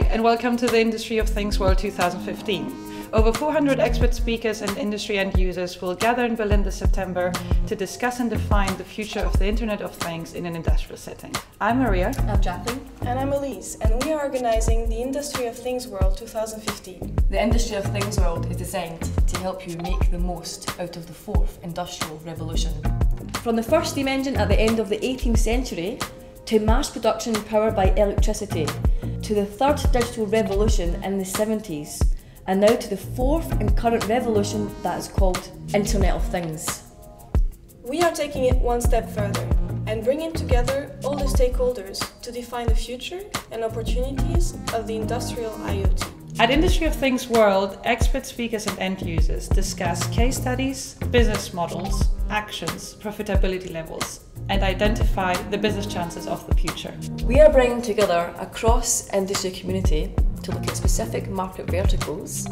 and welcome to the Industry of Things World 2015. Over 400 expert speakers and industry end users will gather in Berlin this September to discuss and define the future of the Internet of Things in an industrial setting. I'm Maria. I'm Jacqueline. And I'm Elise, and we are organizing the Industry of Things World 2015. The Industry of Things World is designed to help you make the most out of the fourth industrial revolution. From the first steam engine at the end of the 18th century to mass production powered by electricity, to the third digital revolution in the 70s, and now to the fourth and current revolution that is called Internet of Things. We are taking it one step further and bringing together all the stakeholders to define the future and opportunities of the industrial IoT. At Industry of Things World, expert speakers and end users discuss case studies, business models, actions, profitability levels, and identify the business chances of the future. We are bringing together a cross industry community to look at specific market verticals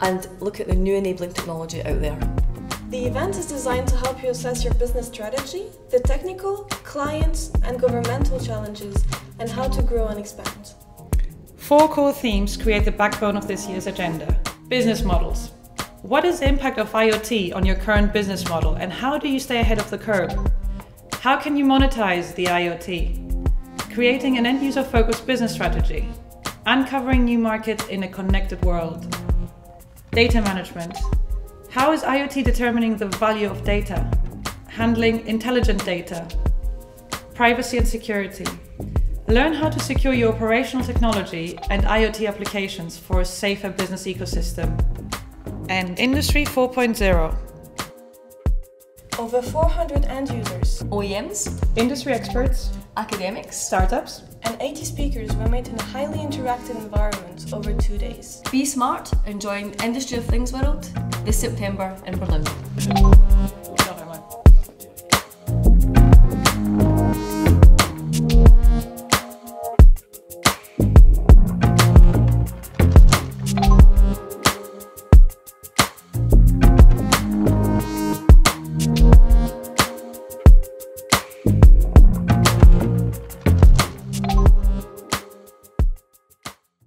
and look at the new enabling technology out there. The event is designed to help you assess your business strategy, the technical, clients, and governmental challenges, and how to grow and expand. Four core themes create the backbone of this year's agenda. Business models. What is the impact of IoT on your current business model and how do you stay ahead of the curve? How can you monetize the IoT? Creating an end user focused business strategy. Uncovering new markets in a connected world. Data management. How is IoT determining the value of data? Handling intelligent data. Privacy and security. Learn how to secure your operational technology and IoT applications for a safer business ecosystem. And Industry 4.0. Over 400 end users, OEMs, Industry experts, academics, startups, and 80 speakers were made in a highly interactive environment over two days. Be smart and join Industry of Things World this September in Berlin.